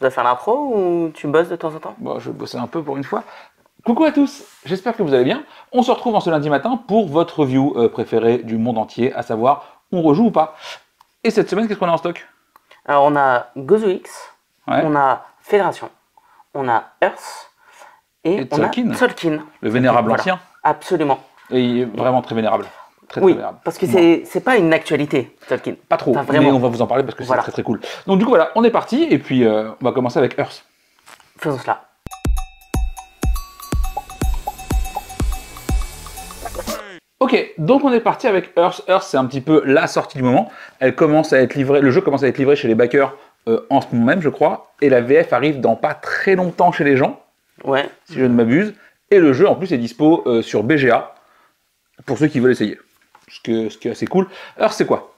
dois faire l'intro ou tu bosses de temps en temps? Bon, je vais bosser un peu pour une fois. Coucou à tous, j'espère que vous allez bien. On se retrouve en ce lundi matin pour votre review euh, préférée du monde entier, à savoir on rejoue ou pas. Et cette semaine, qu'est-ce qu'on a en stock? Alors on a GozoX, Ouais. on a Fédération, on a Earth et, Et on a Tzolk'in. Le vénérable Voilà. ancien. Et Et il est vraiment très vénérable. Très, oui, très vénérable. parce que c'est pas une actualité, Tzolk'in. Pas trop, Enfin, mais on va vous en parler parce que c'est très très cool. Donc du coup voilà, on est parti et puis euh, on va commencer avec Earth. Faisons cela. Ok, donc on est parti avec Earth. Earth, c'est un petit peu la sortie du moment. Elle commence à être livrée, le jeu commence à être livré chez les backers euh, en ce moment même, je crois. Et la VF arrive dans pas très longtemps chez les gens, Ouais. si je ne m'abuse. Et le jeu en plus est dispo euh, sur BGA pour ceux qui veulent essayer. Ce, que, ce qui est assez cool. Earth, c'est quoi?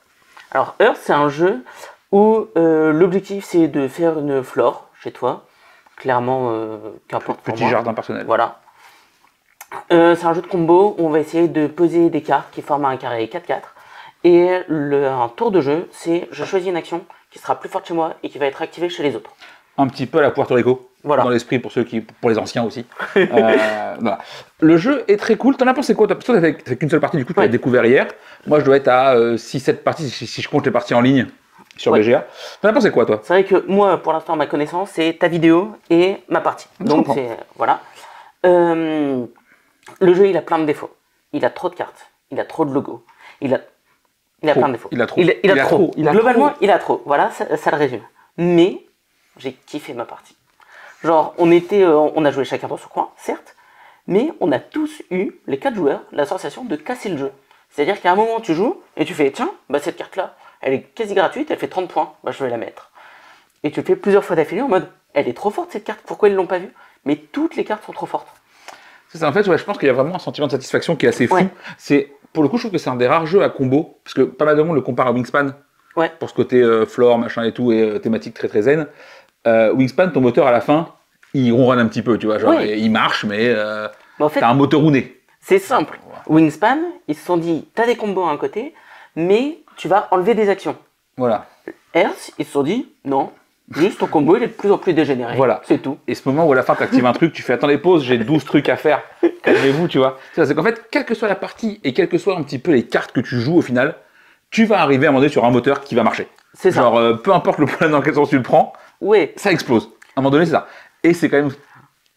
Alors Earth, c'est un jeu où euh, l'objectif c'est de faire une flore chez toi. Clairement, euh, qu'importe pour Petit moi. jardin personnel. Voilà. Euh, c'est un jeu de combo où on va essayer de poser des cartes qui forment un carré 4-4. Et le, un tour de jeu, c'est je choisis une action qui sera plus forte chez moi et qui va être activée chez les autres. Un petit peu à la Puerto Rico. Voilà. Dans l'esprit pour ceux qui, pour les anciens aussi. Euh, voilà. Le jeu est très cool. T'en as pensé quoi Toi, t'as fait, qu'une seule partie, du coup, tu l'as Ouais. découvert hier. Moi, je dois être à 6-7 parties si, si je compte les parties en ligne sur Ouais. BGA. T'en as pensé quoi, toi? C'est vrai que moi, pour l'instant, ma connaissance, c'est ta vidéo et ma partie. Je Donc, c'est. Voilà. Euh, le jeu, il a plein de défauts. Il a trop de cartes. Il a trop de logos. Il a, il a Trop. plein de défauts. Il a trop. Il, a- il a Il a trop. Globalement, trop. il a trop. Voilà, ça, ça le résume. Mais, j'ai kiffé ma partie. Genre, on était. euh, on a joué chacun dans son coin, certes. Mais on a tous eu, les quatre joueurs, la sensation de casser le jeu. C'est-à-dire qu'à un moment, tu joues et tu fais Tiens, bah, cette carte-là, elle est quasi gratuite, elle fait 30 points. Bah, je vais la mettre. Et tu le fais plusieurs fois d'affilée en mode elle est trop forte cette carte, pourquoi ils l'ont pas vue? Mais toutes les cartes sont trop fortes. C'est ça, en fait, ouais, je pense qu'il y a vraiment un sentiment de satisfaction qui est assez fou. Ouais. C'est Pour le coup, je trouve que c'est un des rares jeux à combo, parce que pas mal de monde le compare à Wingspan. Ouais. Pour ce côté euh, flore, machin et tout, et euh, thématique très très zen. Euh, Wingspan, ton moteur à la fin, il ronronne un petit peu, tu vois. Genre, il marche, mais euh, Mais en fait, t'as un moteur rouné. c'est simple. Wingspan, ils se sont dit t'as des combos à un côté, mais tu vas enlever des actions. Voilà. Earth, ils se sont dit non, juste ton combo il est de plus en plus dégénéré. Voilà. C'est tout. Et ce moment où à la fin tu actives un truc, tu fais attendez pause, j'ai 12 trucs à faire, calmez-vous, tu vois. C'est qu'en fait, quelle que soit la partie et quelles que soient un petit peu les cartes que tu joues au final, tu vas arriver à un moment donné sur un moteur qui va marcher. C'est ça. Genre, euh, peu importe le problème dans quel sens tu le prends, Ouais, ça explose. À un moment donné, c'est ça. Et c'est quand même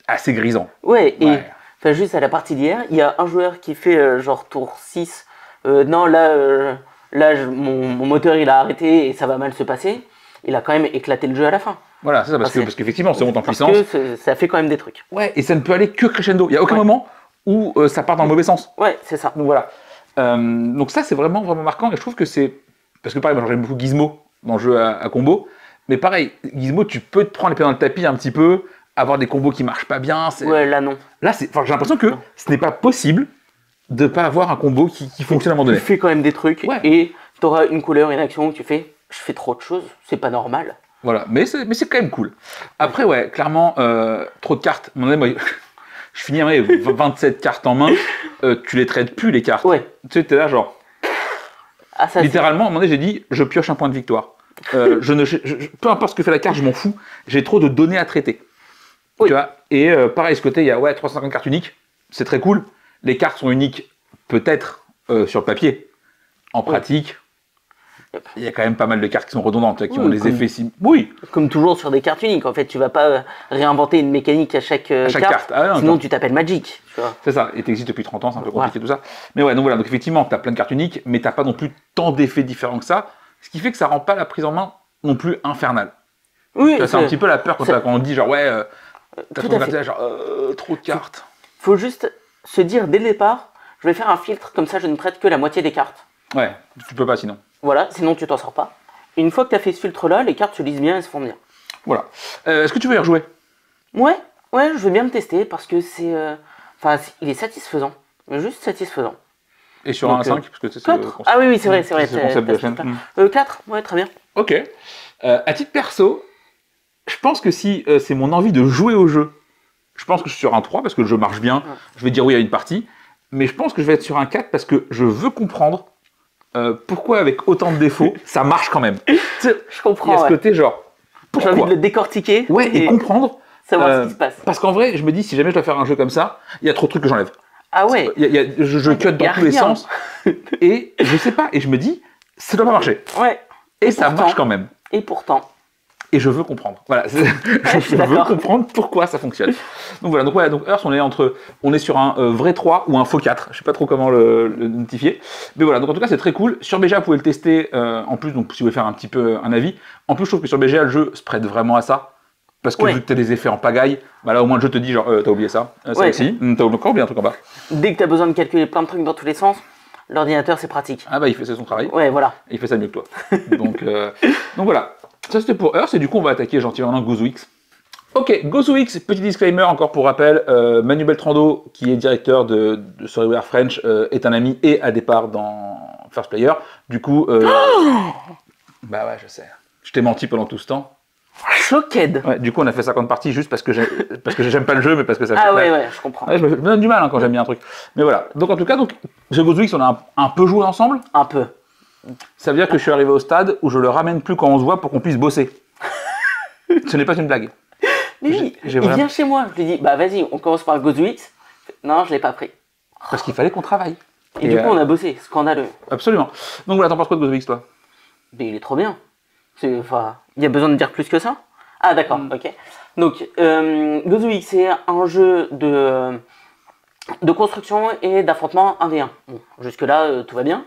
assez grisant. ouais. Et enfin, juste à la partie d'hier, il y a un joueur qui fait euh, genre tour 6. euh, non, là, euh, là je- mon, mon moteur il a arrêté et ça va mal se passer. Il a quand même éclaté le jeu à la fin. Voilà, c'est ça, parce que parce qu'effectivement, ça monte en Parce puissance. que ça fait quand même des trucs. Ouais, et ça ne peut aller que crescendo. Il n'y a aucun Ouais. moment où ça part dans le mauvais sens. Ouais, c'est ça. Donc voilà. Donc ça, c'est vraiment, vraiment marquant. Et je trouve que c'est. Parce que pareil, moi j'aime beaucoup Gizmo dans le jeu à, à combo. Mais pareil, Gizmo, tu peux te prendre les pieds dans le tapis un petit peu, avoir des combos qui marchent pas bien. Ouais, là non. Là, c'est- enfin, j'ai l'impression que ce n'est pas possible de pas avoir un combo qui, qui fonctionne à un moment Tu donné. fais quand même des trucs Ouais. et tu auras une couleur, une action où tu fais je fais trop de choses, c'est pas normal. Voilà, mais c'est, mais c'est quand même cool. Après, ouais, clairement, euh, trop de cartes. Moment donné, moi, je finis avec 27 cartes en main, euh, tu les traites plus les cartes. Ouais. Tu sais, t'es là, genre, Ah, ça, c'est- littéralement, à un moment donné, j'ai dit, je pioche un point de victoire. Euh, je ne, je- je- peu importe ce que fait la carte, je m'en fous. J'ai trop de données à traiter. Oui. Tu vois Et euh, pareil, ce côté, il y a ouais, 350 cartes uniques. C'est très cool. Les cartes sont uniques, peut-être, euh, sur le papier. En pratique, il y a quand même pas mal de cartes qui sont redondantes, qui Oui, ont des effets sim- Oui, Comme toujours sur des cartes uniques, en fait, tu vas pas réinventer une mécanique à chaque, à chaque carte. Ah, non, sinon non. tu t'appelles Magic. Tu. C'est ça, et t'existes depuis 30 ans, c'est un peu Voilà. compliqué tout ça. Mais ouais, donc voilà, donc effectivement, t'as plein de cartes uniques, mais t'as pas non plus tant d'effets différents que ça, ce qui fait que ça rend pas la prise en main non plus infernale. Oui, C'est un petit peu la peur quand, on dit genre ouais, euh, t'as genre euh, trop de cartes. faut juste se dire dès le départ, je vais faire un filtre, comme ça je ne traite que la moitié des cartes. Ouais, tu peux pas sinon. Voilà, sinon tu t'en sors pas. Une fois que tu as fait ce filtre-là, les cartes se lisent bien et se font bien. Voilà. Euh, Est-ce que tu veux y rejouer? Ouais, ouais, je veux bien me tester parce que c'est. euh, Enfin, il est satisfaisant. Juste satisfaisant. Et sur Donc, un euh, 5 parce que c'est le 4 concept- Ah oui, oui, c'est vrai, c'est vrai. c'est le concept de la chaîne. truc-là. Euh, 4, ouais, très bien. Ok. Euh, à titre perso, je pense que si euh, c'est mon envie de jouer au jeu, je pense que je suis sur un 3 parce que le jeu marche bien. Je vais dire oui à une partie. Mais je pense que je vais être sur un 4 parce que je veux comprendre euh, pourquoi avec autant de défauts, ça marche quand même. Je Il y comprends. a ce ouais. côté genre, J'ai envie de le décortiquer Ouais, et, et comprendre. savoir euh, ce qui se passe. Parce qu'en vrai, je me dis, si jamais je dois faire un jeu comme ça, il y a trop de trucs que j'enlève. Ah ouais, Il y a- il y a- je je cut dans tous les sens. Et je sais pas. Et je me dis, ça doit pas marcher. ouais. Et, Et ça pourtant- marche quand même. Et pourtant, Et je veux comprendre. Voilà, je veux comprendre pourquoi ça fonctionne. Donc voilà, donc voilà, donc Earth, on est entre, on est sur un euh, vrai 3 ou un faux 4. Je sais pas trop comment le, le notifier, mais voilà. Donc en tout cas, c'est très cool. Sur BGA, vous pouvez le tester. euh, en plus, donc si vous voulez faire un petit peu un avis. En plus, je trouve que sur BGA, le jeu se prête vraiment à ça. Parce que Ouais. vu que tu as des effets en pagaille, bah là au moins le jeu te dit genre euh, t'as oublié ça, euh, ça Ouais. aussi, Hum, t'as encore oublié un truc en bas. dès que tu as besoin de calculer plein de trucs dans tous les sens, l'ordinateur c'est pratique. Ah bah il fait son travail. Ouais, voilà. Il fait ça mieux que toi. donc, euh, donc voilà. Ça c'était pour Earth et du coup on va attaquer gentiment maintenant GozoX. Ok, GozoX, petit disclaimer encore pour rappel, euh, Manu Beltrando, qui est directeur de, de French, est un ami et à départ dans First Player. Du coup, euh, bah ouais, je sais. Je t'ai menti pendant tout ce temps. Choqued. Ouais, du coup, on a fait 50 parties juste parce que j'ai- parce que j'aime pas le jeu, mais parce que ça. Ah ouais, ouais, je comprends. Ouais, je me je me donne du mal hein, quand j'aime bien un truc. Mais voilà. Donc en tout cas, donc, ce GozoX, on a un, un peu joué ensemble. Un peu. Ça veut dire que je suis arrivé au stade où je le ramène plus quand on se voit pour qu'on puisse bosser. Ce n'est pas une blague. Mais oui, il vraiment- vient chez moi. Je lui dis, bah vas-y, on commence par GoZoX. Non, je l'ai pas pris. Parce qu'il fallait qu'on travaille. Et, Et, du coup, euh, on a bossé. Scandaleux. Absolument. Donc voilà, t'en penses quoi de GozoX, toi? Mais il est trop bien. C'est, enfin, il y a besoin de dire plus que ça? Ah d'accord, Mm. ok. Donc, euh, GoZoX, c'est un jeu de, de construction et d'affrontement 1v1. Bon, jusque-là, euh, tout va bien.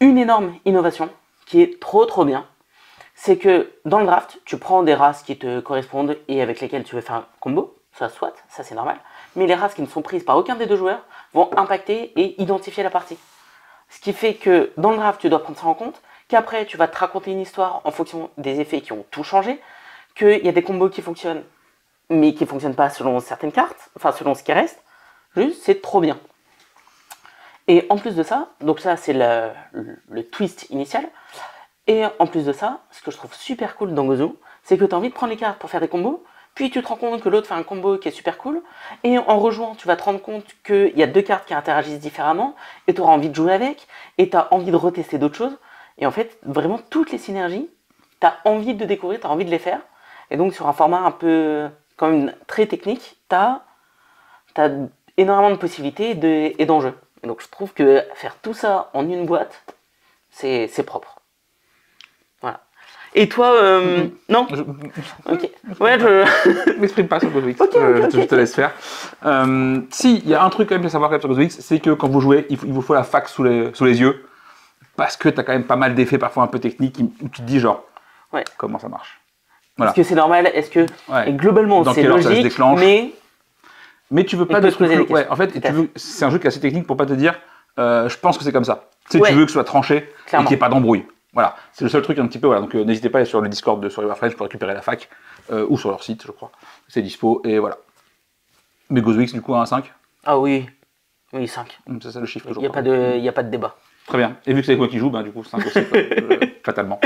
Une énorme innovation qui est trop trop bien, c'est que dans le draft, tu prends des races qui te correspondent et avec lesquelles tu veux faire un combo, ça soit, ça c'est normal, mais les races qui ne sont prises par aucun des deux joueurs vont impacter et identifier la partie. Ce qui fait que dans le draft, tu dois prendre ça en compte, qu'après, tu vas te raconter une histoire en fonction des effets qui ont tout changé, qu'il y a des combos qui fonctionnent, mais qui ne fonctionnent pas selon certaines cartes, enfin selon ce qui reste. Juste, c'est trop bien. Et en plus de ça, donc ça c'est le, le- twist initial, et en plus de ça, ce que je trouve super cool dans Gozo, c'est que tu as envie de prendre les cartes pour faire des combos, puis tu te rends compte que l'autre fait un combo qui est super cool, et en rejoignant, tu vas te rendre compte qu'il y a deux cartes qui interagissent différemment, et tu auras envie de jouer avec, et tu as envie de retester d'autres choses, et en fait, vraiment toutes les synergies, tu as envie de découvrir, tu as envie de les faire, et donc sur un format un peu quand même très technique, tu as, énormément de possibilités et de- et d'enjeux. Donc je trouve que faire tout ça en une boîte, c'est propre. Voilà. Et toi, euh, non Je Ok. Ouais, je... ne m'exprime pas sur. Ok, je, je te- je laisse faire. Euh, si, il y a un truc quand même à savoir quand même sur GozoX, c'est que quand vous jouez, il, vous faut la fac sous les, sous les yeux. Parce que tu as quand même pas mal d'effets, parfois un peu techniques, où tu te dis genre, Ouais. comment ça marche? Voilà. Est-ce que c'est normal? Est-ce que Ouais. et globalement c'est heure ça se logique déclenche? Mais Mais tu veux pas de des Ouais, en fait, c'est un jeu qui est assez technique pour pas te dire, euh, je pense que c'est comme ça. Tu sais, tu veux que ce soit tranché et qu'il n'y ait pas d'embrouille. Voilà, c'est le seul truc un petit peu. Voilà, donc euh, n'hésitez pas à aller sur le Discord de Survivor French pour récupérer la fac euh, ou sur leur site, je crois. C'est dispo et voilà. Mais GozoX du coup à un 5, ah oui, oui 5. Hum, c'est ça le chiffre Il n'y a crois. pas de, il y a pas de débat. Très bien. Et vu que c'est moi qui joue, ben, du coup 5 aussi, quoi, euh, fatalement.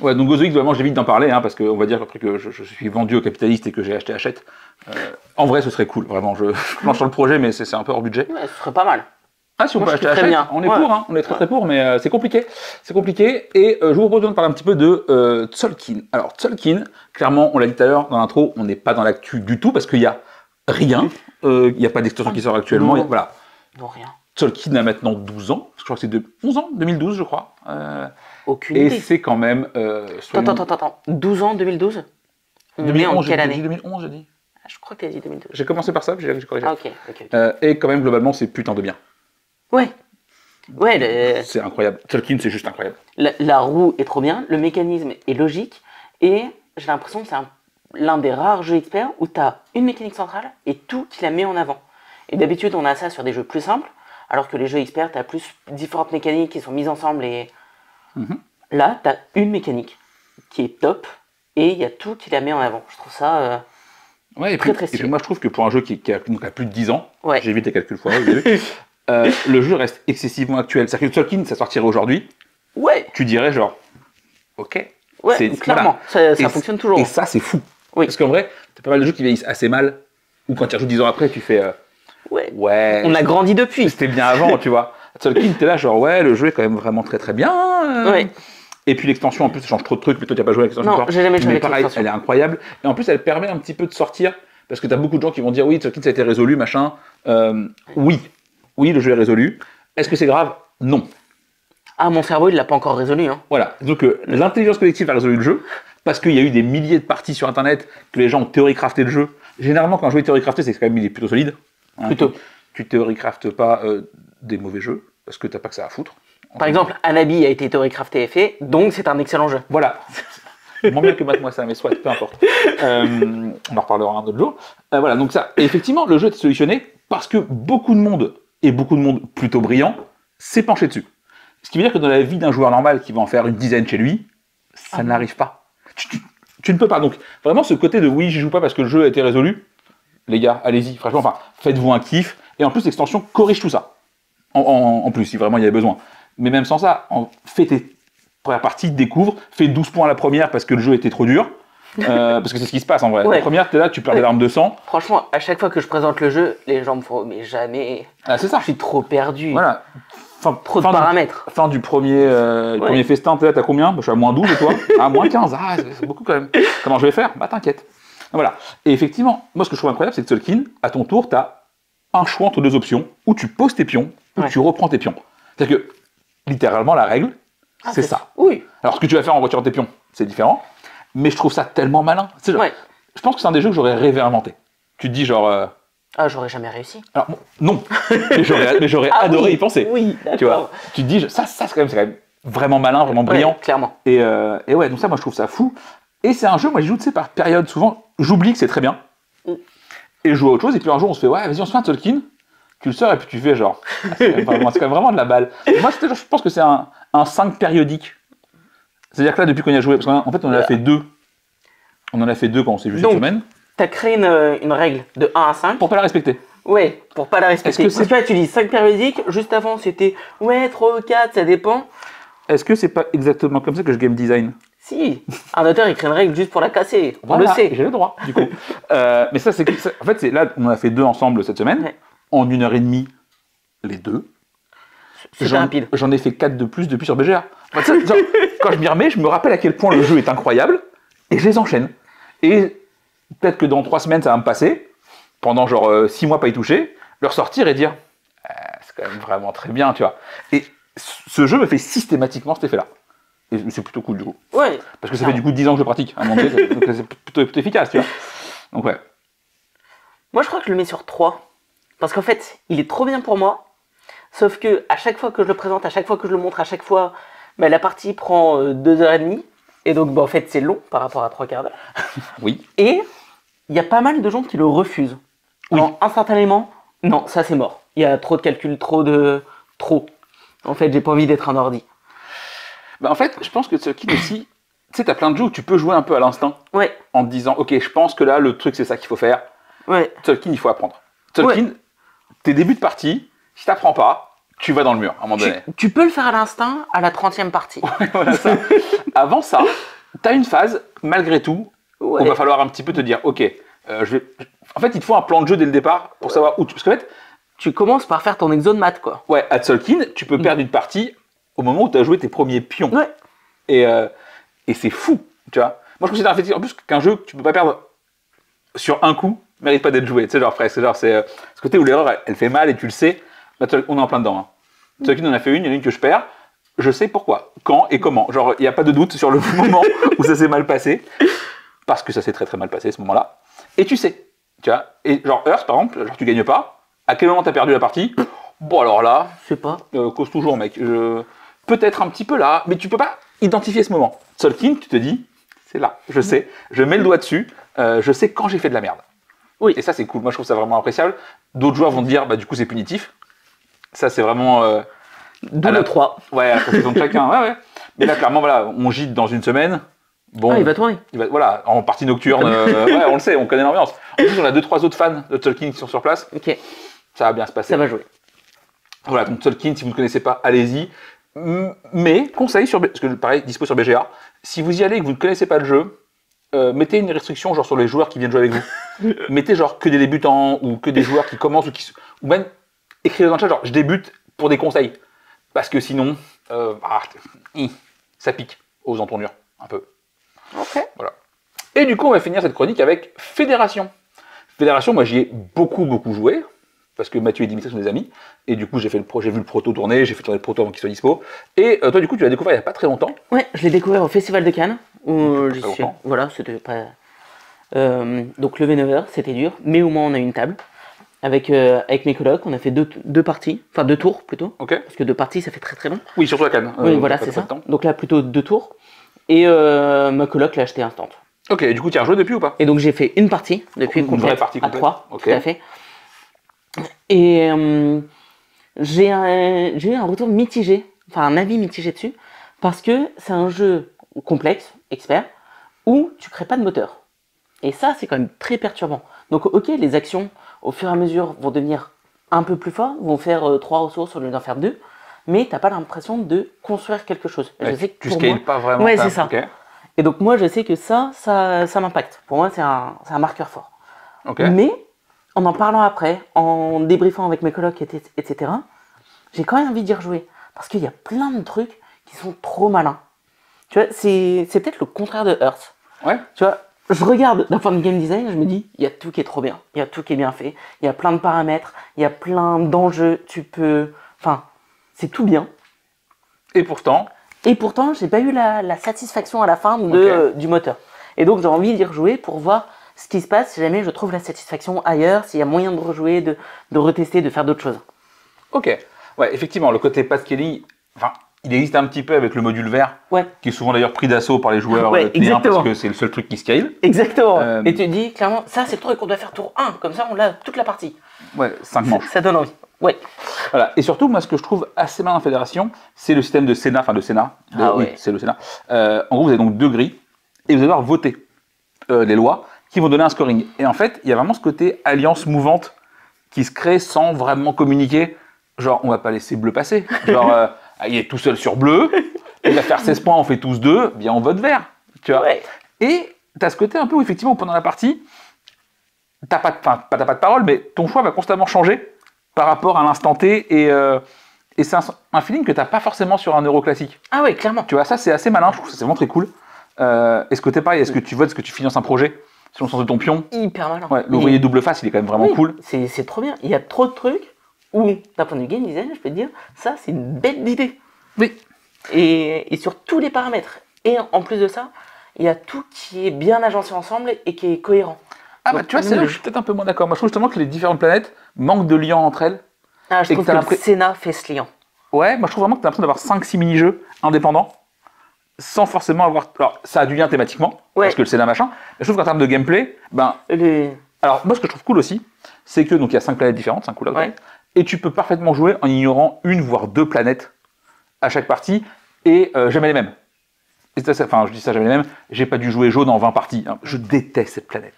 Ouais, donc GozoX, vraiment, j'évite d'en parler, hein, parce qu'on va dire après que je, je suis vendu aux capitalistes et que j'ai acheté Hachette. Euh, en vrai, ce serait cool, vraiment. Je, je planche sur le projet, mais c'est c'est un peu hors budget. Ouais, ce serait pas mal. Ah, si on Moi, peut acheter Hachette, bien. on est Ouais. pour, hein, on est très très pour, mais euh, c'est compliqué. C'est compliqué. Et euh, je vous propose de parler un petit peu de Tzolk'in. Alors, Tzolk'in, clairement, on l'a dit tout à l'heure dans l'intro, on n'est pas dans l'actu du tout parce qu'il n'y a rien. Il n'y a pas d'extension qui sort actuellement. Non. Il y a- voilà. Non, rien. Tzolk'in a maintenant 12 ans. Je crois que c'est de 11 ans, 2012, je crois. Euh, Aucune et idée. c'est quand même. Euh, soyons- Attends, attends, attends, attends. 12 ans, 2012 On est 2011, en quelle année 2011, j'ai dit. Ah, Je crois que t'as dit 2012. J'ai commencé par ça, puis j'ai corrigé. Ah ok. Euh, et quand même, globalement, c'est putain de bien. Ouais. Ouais, le- C'est incroyable. Tzolk'in, c'est juste incroyable. la, la roue est trop bien, le mécanisme est logique, et j'ai l'impression que c'est un- l'un des rares jeux experts où tu as une mécanique centrale et tout qui la met en avant. Et d'habitude, on a ça sur des jeux plus simples, alors que les jeux experts, tu as plus différentes mécaniques qui sont mises ensemble, et Mhm. là, tu as une mécanique qui est top, et il y a tout qui la met en avant. Je trouve ça... euh, Ouais, et Très, puis, très et puis moi, je trouve que pour un jeu qui, qui a, donc, a plus de 10 ans, Ouais. j'ai évité les calculs vu, euh, le jeu reste excessivement actuel. C'est-à-dire que Tzolk'in, ça sortirait aujourd'hui, Ouais, tu dirais genre, ok. ouais, clairement, ça, fonctionne toujours. Et ça, c'est fou. Oui. Parce qu'en vrai, t'as pas mal de jeux qui vieillissent assez mal, ou quand tu rejoues 10 ans après, tu fais, euh, Ouais. ouais, On a grandi depuis. c'était bien avant, tu vois. Tzolk'in, t'es là, genre, ouais, le jeu est quand même vraiment très très bien. euh. Ouais. Et puis l'extension, en plus, ça change trop de trucs, mais toi, tu n'as pas joué avec l'extension Non, j'ai jamais joué pareil, l'extension. elle est incroyable. Et en plus, elle permet un petit peu de sortir, parce que tu as beaucoup de gens qui vont dire oui, Tolkien, ça a été résolu, machin. Euh, oui, oui, le jeu est résolu. Est-ce que c'est grave? Non. Ah, mon cerveau, il l'a pas encore résolu. Hein. Voilà. Donc, euh, l'intelligence collective a résolu le jeu, parce qu'il y a eu des milliers de parties sur Internet que les gens ont théorie crafté le jeu. Généralement, quand un jeu est théorie crafté, c'est quand même il est plutôt solide. Hein. Plutôt. Tu théorie craftes pas euh, des mauvais jeux, parce que t'as pas que ça à foutre. Par exemple, Anabi a été théorie crafté et fait, donc c'est un excellent jeu. Voilà. Moins bien que moi ça, mais soit, peu importe. Euh, on en reparlera un autre jour. Euh, voilà, donc ça. Et effectivement, le jeu est solutionné parce que beaucoup de monde, et beaucoup de monde plutôt brillant, s'est penché dessus. Ce qui veut dire que dans la vie d'un joueur normal qui va en faire une dizaine chez lui, ça Ah. n'arrive pas. Tu, tu- tu ne peux pas. Donc, vraiment, ce côté de oui, j'y joue pas parce que le jeu a été résolu, les gars, allez-y, franchement, enfin, faites-vous un kiff. Et en plus, l'extension corrige tout ça. En, en- en plus, si vraiment il y avait besoin. Mais même sans ça, en, fais tes premières parties, découvre, fais 12 points à la première parce que le jeu était trop dur. Euh, parce que c'est ce qui se passe en vrai. Ouais. La première, t'es là, tu perds des larmes de sang. Franchement, à chaque fois que je présente le jeu, les gens me font, mais jamais. Ah, c'est ça. Je suis trop perdu. Voilà. Fin, Trop de fin du- paramètres. fin du premier, euh, Ouais. premier festin, t'es là, t'as combien? Bah, Je suis à moins 12 et toi? Ah, moins 15. Ah, c'est beaucoup quand même. Comment je vais faire? Bah, t'inquiète. Voilà. Et effectivement, moi, ce que je trouve incroyable, c'est que Tolkien, à ton tour, t'as un choix entre deux options où tu poses tes pions ou Ouais. tu reprends tes pions. C'est-à-dire que, littéralement, la règle, Ah, c'est ça. Oui. Alors, ce que tu vas faire en retirant tes pions, c'est différent. Mais je trouve ça tellement malin. Genre- Ouais. Je pense que c'est un des jeux que j'aurais rêvé inventer. Tu te dis, genre. euh, Ah, j'aurais jamais réussi. Alors, non. mais j'aurais Ah adoré oui, y penser. Oui, Tu vois. Tu te dis, ça, ça c'est quand, même- c'est quand même vraiment malin, vraiment brillant. Ouais, clairement. Et, euh, et ouais, donc ça, moi, je trouve ça fou. Et c'est un jeu, moi, je joue, tu sais, par période. Souvent, j'oublie que c'est très bien. Mm. Et je joue à autre chose. Et puis un jour, on se fait, ouais, vas-y, on se fait un Tolkien. Tu le sors et puis tu fais genre. ah, c'est quand, même vraiment- c'est quand même vraiment de la balle. Et moi, je pense que c'est un, un 5 périodique. C'est-à-dire que là, depuis qu'on y a joué, parce qu'en fait, on en a fait deux. On en a fait deux quand on s'est vu cette semaine. T'as créé une, une règle de 1 à 5. Pour pas la respecter. Ouais, pour pas la respecter. Que Parce que là, tu dis 5 périodiques. Juste avant, c'était ouais, 3 ou 4, ça dépend. Est-ce que c'est pas exactement comme ça que je game design? Si, un auteur, il crée une règle juste pour la casser. On Voilà, le sait. J'ai le droit, du coup. Euh, mais ça, c'est en fait, c'est là, on en a fait deux ensemble cette semaine, Ouais. en une heure et demie, les deux. J'en- rapide. J'en ai fait quatre de plus depuis sur BGR. Enfin, genre, quand je m'y remets, je me rappelle à quel point le jeu est incroyable et je les enchaîne. Et peut-être que dans trois semaines, ça va me passer, pendant genre euh, six mois pas y toucher, le ressortir et dire Ah, c'est quand même vraiment très bien, tu vois. Et ce jeu me fait systématiquement cet effet-là. Et c'est plutôt cool du coup. Ouais. Parce que ça fait du coup 10 ans que je pratique à donné, donc c'est plutôt, plutôt efficace, tu vois. Donc ouais. Moi, je crois que je le mets sur 3. Parce qu'en fait, il est trop bien pour moi. Sauf que à chaque fois que je le présente, à chaque fois que je le montre, à chaque fois, bah, la partie prend 2h30. Et donc, bah, en fait, c'est long par rapport à 3 quarts d'heure. Oui. Et il y a pas mal de gens qui le refusent. Oui. Alors, instantanément, non, ça c'est mort. Il y a trop de calculs, trop de. Trop. En fait, j'ai pas envie d'être un ordi. Bah, en fait, je pense que Tolkien aussi, tu sais, t'as plein de jeux où tu peux jouer un peu à l'instinct Ouais, en te disant, ok, je pense que là, le truc, c'est ça qu'il faut faire. ouais. Tolkien, il faut apprendre. Tolkien, tes débuts de partie, si t'apprends pas, tu vas dans le mur à un moment Tu, donné. tu peux le faire à l'instinct à la 30e partie. Voilà ça. Avant ça, t'as une phase, malgré tout, où Ouais. il va falloir un petit peu te dire, ok, euh, je vais. En fait, il te faut un plan de jeu dès le départ pour savoir où tu. Parce qu'en fait, Tu commences par faire ton exo de maths, quoi. ouais, à Tolkien, tu peux perdre une partie au moment où tu as joué tes premiers pions. Ouais. Et, euh, et c'est fou, tu vois. Moi, je considère en plus qu'un jeu que tu peux pas perdre sur un coup mérite pas d'être joué. Tu sais, genre, frère, c'est genre, c'est euh, ce côté où l'erreur, elle, elle fait mal et tu le sais. Bah, Tol- on est en plein dedans. Hein. Tolkien en a fait une, il y en a une que je perds. Je sais pourquoi, quand et comment. Genre, il n'y a pas de doute sur le moment où ça s'est mal passé. Parce que ça s'est très très mal passé à ce moment-là. Et tu sais, tu vois. Et genre, Earth, par exemple, genre, tu gagnes pas. À quel moment tu as perdu la partie? Bon, alors là, Je sais pas. euh, cause toujours, mec. Je... Peut-être un petit peu là, mais tu peux pas identifier ce moment. Tolkien, tu te dis, c'est là, je sais, je mets le doigt dessus, euh, je sais quand j'ai fait de la merde. Oui. Et ça, c'est cool. Moi, je trouve ça vraiment appréciable. D'autres joueurs vont te dire, bah, du coup, c'est punitif. Ça, c'est vraiment. euh, D'où À la- le 3. Ouais, après, c'est donc chacun. Ouais, ouais. Mais là, clairement, voilà, on gîte dans une semaine. Bon, Ah, il va tourner. il va- voilà, en partie nocturne. euh, ouais, on le sait, on connaît l'ambiance. En plus, on a deux, trois autres fans de Tolkien qui sont sur place. Ok, Ça va bien se passer. ça va jouer. Voilà, donc Tolkien, si vous ne connaissez pas, allez-y. M- Mais, conseil, sur, parce que pareil, dispo sur BGA, si vous y allez et que vous ne connaissez pas le jeu, euh, mettez une restriction genre sur les joueurs qui viennent jouer avec vous. mettez genre que des débutants ou que des joueurs qui commencent ou qui ou même écrivez dans le chat genre je débute pour des conseils parce que sinon euh, ah, hi, ça pique. aux entournures, un peu. Ok. Et du coup, on va finir cette chronique avec Fédération. Fédération, moi j'y ai beaucoup, beaucoup joué, parce que Mathieu et Dimitri sont des amis, et du coup j'ai fait le pro- j'ai vu le proto tourner, j'ai fait tourner le proto avant qu'il soit dispo. Et euh, toi, du coup, tu l'as découvert il n'y a pas très longtemps. Ouais, je l'ai découvert au Festival de Cannes, où j'y Très suis. longtemps. Voilà, c'était pas. Euh, donc lever 9h, c'était dur, mais au moins on a une table. Avec, euh, avec mes colocs, on a fait deux, deux parties, enfin deux tours plutôt, Ok. parce que deux parties ça fait très très long. Oui, surtout à Cannes. oui, voilà, c'est ça. Donc là plutôt deux tours. Et ma coloc l'a acheté instant. Ok, et du coup, tu as rejoué depuis ou pas? Et donc j'ai fait une partie depuis Une complète, vraie partie à trois, Ok. tout à fait. Et euh, j'ai eu un retour mitigé, enfin un avis mitigé dessus, parce que c'est un jeu complexe, expert, où tu crées pas de moteur. Et ça, c'est quand même très perturbant. Donc ok, les actions, au fur et à mesure, vont devenir un peu plus fortes, vont faire euh, trois ressources au lieu d'en faire deux, mais t'as pas l'impression de construire quelque chose. Ouais, je sais que tu scales moi- pas vraiment. Ouais, c'est ça. Et donc moi, je sais que ça, ça, ça m'impacte. Pour moi, c'est un, un marqueur fort. Mais en en parlant après, en débriefant avec mes colocs, et- etc., j'ai quand même envie d'y rejouer. Parce qu'il y a plein de trucs qui sont trop malins. Tu vois, c'est peut-être le contraire de Earth. Ouais. Tu vois, je regarde d'un point de game design, je me dis, il y a tout qui est trop bien. Il y a tout qui est bien fait. Il y a plein de paramètres. Il y a plein d'enjeux. Tu peux. Enfin, c'est tout bien. Et pourtant, Et pourtant, j'ai pas eu la, la satisfaction à la fin de, euh, du moteur. Et donc, j'ai envie d'y rejouer pour voir ce qui se passe si jamais je trouve la satisfaction ailleurs, s'il y a moyen de rejouer, de, de retester, de faire d'autres choses. ok. Ouais, effectivement, le côté pas scaling, enfin, il existe un petit peu avec le module vert, Ouais, qui est souvent d'ailleurs pris d'assaut par les joueurs Ouais, euh, T1 exactement. parce que c'est le seul truc qui scale. exactement. Euh, Et tu dis clairement, ça c'est le truc qu'on doit faire tour 1, comme ça on l'a toute la partie. Ouais, 5 manches. Ça donne envie. Ouais. Voilà. Et surtout, moi, ce que je trouve assez malin en fédération, c'est le système de Sénat, enfin de Sénat. De- Ah oui, ouais. c'est le Sénat. Euh, en gros, vous avez donc deux grilles et vous allez devoir voter euh, les lois qui vont donner un scoring. Et en fait, il y a vraiment ce côté alliance mouvante qui se crée sans vraiment communiquer. Genre, on va pas laisser bleu passer. Genre, euh, il est tout seul sur bleu, il va faire 16 points, on fait tous deux, bien on vote vert. Tu vois Ouais. et tu as ce côté un peu où, effectivement, pendant la partie, t'as pas, de- pas, pas de parole, mais ton choix va constamment changer par rapport à l'instant T. Et, euh, et c'est un, un feeling que t'as pas forcément sur un euro classique. Ah ouais, clairement. Tu vois, ça, c'est assez malin, je trouve que c'est vraiment très cool. Euh, est-ce que t'es pareil Est-ce que tu votes Est-ce que tu finances un projet? Selon le sens de ton pion Hyper malin. Ouais, Et- l'ouvrier double face, il est quand même vraiment oui, cool. C'est c'est trop bien. Il y a trop de trucs où, d'un point de vue game design, je peux te dire, ça c'est une belle idée. Oui. Et, et sur tous les paramètres. Et en plus de ça, il y a tout qui est bien agencé ensemble et qui est cohérent. Ah bah tu vois, c'est là où je suis peut-être un peu moins d'accord. Moi, je trouve justement que les différentes planètes manquent de lien entre elles. Ah, je Et trouve que que, le Sénat fait ce lien. Ouais, moi je trouve vraiment que t'as l'impression d'avoir 5-6 mini-jeux indépendants sans forcément avoir. Alors, ça a du lien thématiquement, Ouais. parce que c'est la machin. Mais je trouve qu'en termes de gameplay, ben. Alors, moi ce que je trouve cool aussi, c'est que donc il y a 5 planètes différentes, 5 couleurs, Ouais. et tu peux parfaitement jouer en ignorant une voire deux planètes à chaque partie et euh, jamais les mêmes. Et ça, ça- Enfin, je dis ça jamais les mêmes. J'ai pas dû jouer jaune en 20 parties. hein. Je déteste cette planète.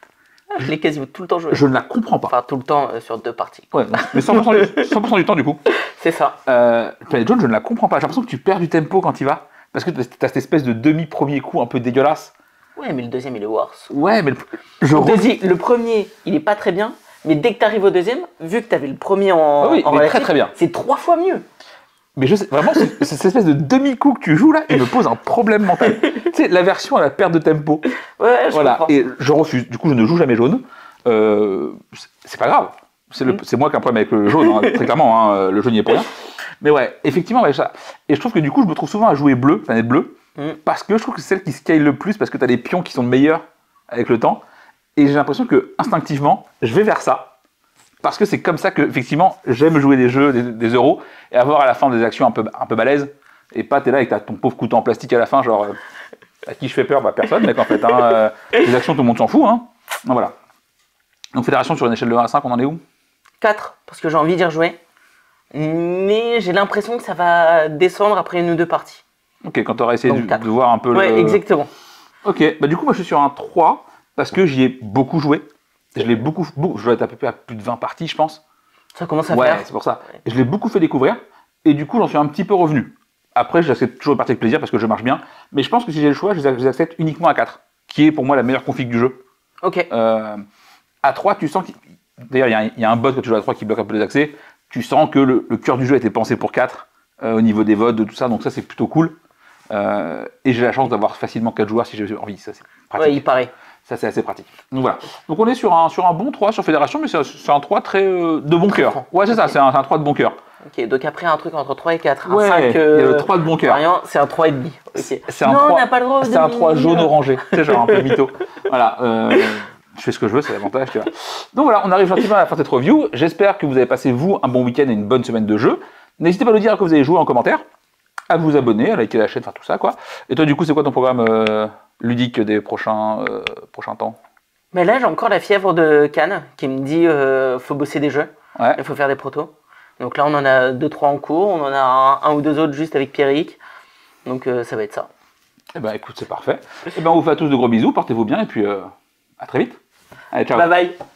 Ah, Je l'ai quasiment tout le temps joué. Je ne la comprends pas. Enfin, tout le temps euh, sur deux parties. Ouais, mais 100%, du, 100% du temps du coup. C'est ça. Euh, Planète jaune, je ne la comprends pas. J'ai l'impression que tu perds du tempo quand y vas. Parce que tu as cette espèce de demi-premier coup un peu dégueulasse. Ouais, mais le deuxième, il est worse. Ouais, mais le, je le premier, il est pas très bien, mais dès que tu arrives au deuxième, vu que tu avais le premier en, Ah oui, en très, très bien. c'est trois fois mieux. Mais je sais, vraiment, cette espèce de demi-coup que tu joues là, il me pose un problème mental. tu sais, la version à la perte de tempo. Ouais, je Voilà, comprends. et je refuse. Du coup, je ne joue jamais jaune. Euh, c'est pas grave. C'est Mm. c'est moi qui ai un problème avec le jaune, hein, très clairement. hein, le jaune, il est pour rien. Mais ouais, effectivement, ouais, ça. Et je trouve que du coup, je me trouve souvent à jouer bleu, planète bleue, Mm. parce que je trouve que c'est celle qui scale le plus, parce que tu as des pions qui sont meilleurs avec le temps. Et j'ai l'impression que instinctivement, je vais vers ça. Parce que c'est comme ça que, effectivement, j'aime jouer des jeux, des, des euros, et avoir à la fin des actions un peu, un peu balèzes. Et pas, t'es là avec ta- ton pauvre couteau en plastique à la fin, genre, euh, à qui je fais peur Bah personne, mec, en fait. Hein, euh, les actions, tout le monde s'en fout. Hein. Donc voilà. Donc fédération sur une échelle de 1 à 5, on en est où? 4, parce que j'ai envie d'y rejouer. Mais j'ai l'impression que ça va descendre après une ou deux parties. Ok, quand tu auras essayé de, de voir un peu Ouais, le... exactement. Ok, bah du coup, moi je suis sur un 3 parce que j'y ai beaucoup joué. Je l'ai beaucoup, beaucoup, je dois être à peu près à plus de 20 parties, je pense. Ça commence à Ouais, faire. c'est pour ça. Et je l'ai beaucoup fait découvrir et du coup, j'en suis un petit peu revenu. Après, j'accepte toujours les parties avec plaisir parce que je marche bien. Mais je pense que si j'ai le choix, je les ac- je les accepte uniquement à 4, qui est pour moi la meilleure config du jeu. Ok. Euh, à 3, tu sens qu'il. D'ailleurs, il y a un- il y, a un bot quand tu joues à 3 qui bloque un peu les accès. Tu sens que le, le cœur du jeu a été pensé pour 4 euh, au niveau des votes, de tout ça. Donc, ça, c'est plutôt cool. Euh, et j'ai la chance d'avoir facilement 4 joueurs si j'ai envie. Ça, c'est pratique. Ouais, il paraît. Ça, c'est assez pratique. Donc voilà. Donc on est sur un, sur un bon 3 sur Fédération, mais c'est c'est un 3 très euh, de bon cœur. Ouais, c'est ça, c'est un, c'est un 3 de bon cœur. Ok, donc après un truc entre 3 et 4. Ouais, un 5, il y a le 3 de bon cœur. c'est un 3 et demi. Ok. C'est un non, 3, on n'a pas le droit aux C'est un demi. 3 jaune orangé. Sais, genre un peu mytho. Voilà. Je fais ce que je veux, c'est l'avantage. tu vois. Donc voilà, on arrive gentiment à la fin de cette review. J'espère que vous avez passé, vous, un bon week-end et une bonne semaine de jeu. N'hésitez pas à nous dire que vous avez joué en commentaire, à vous abonner, à liker la chaîne, enfin tout ça, quoi. Et toi, du coup, c'est quoi ton programme euh, ludique des prochains, euh, prochains temps? Mais là, j'ai encore la fièvre de Cannes qui me dit euh, faut bosser des jeux, Ouais. il faut faire des protos. Donc là, on en a 2-3 en cours, on en a un, un ou deux autres juste avec Pierrick. Donc euh, ça va être ça. Eh ben, écoute, c'est parfait. Eh ben, on vous fait à tous de gros bisous, portez-vous bien, et puis à très vite. Allez, ciao. Bye bye